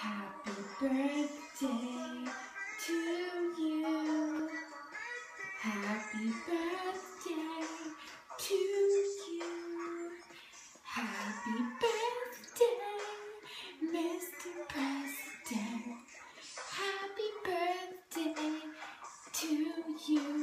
Happy birthday to you. Happy birthday to you. Happy birthday, Mr. President. Happy birthday to you.